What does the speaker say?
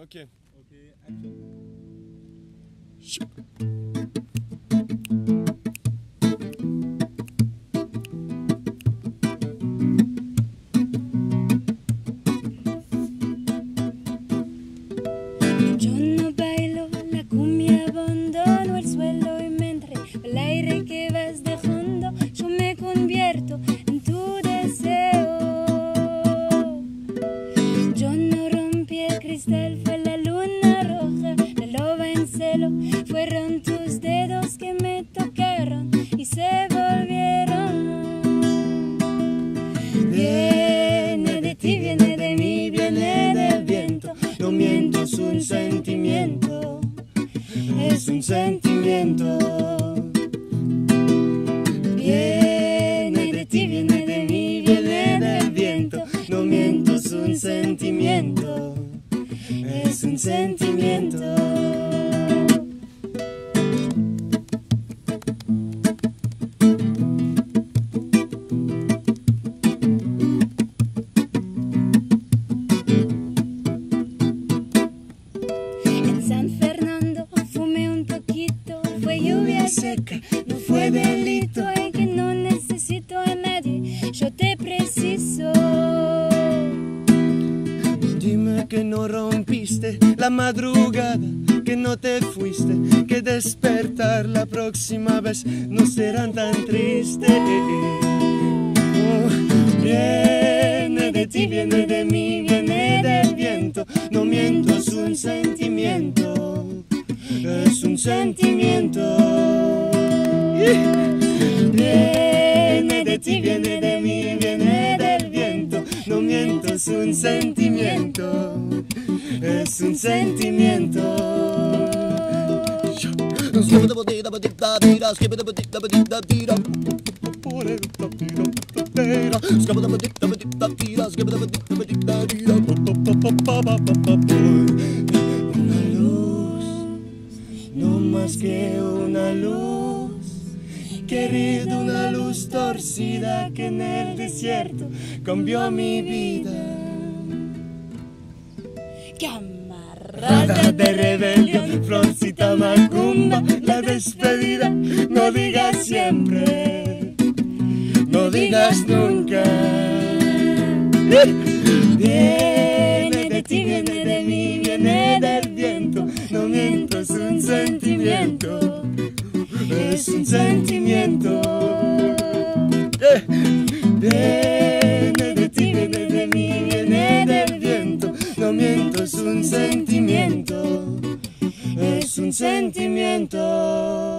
Ok. Okay, action. Yo no que me tocaron y se volvieron. Viene de ti, viene de mí, viene del viento. No miento, es un sentimiento. Es un sentimiento. Viene de ti, viene de mí, viene del viento. No miento, es un sentimiento. Es un sentimiento. Seca, no fue delito, en que no necesito a nadie, yo te preciso. Dime que no rompiste la madrugada, que no te fuiste, que despertar la próxima vez no serán tan tristes. Oh, viene de ti, viene de un sentimiento. Viene de ti, viene de mí, viene del viento. No miento, es un sentimiento, es un sentimiento. Más que una luz. Querido, una luz torcida que en el desierto cambió mi vida. Rada de rebelión, florcita macumba, la despedida, no digas siempre, no digas nunca. Viene sentimiento, es un sentimiento. Eh, Viene de ti, viene de mí, viene del viento, no miento, es un sentimiento, es un sentimiento.